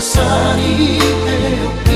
sunny Binabi,